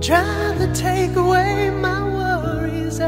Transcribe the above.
Try to take away my worries.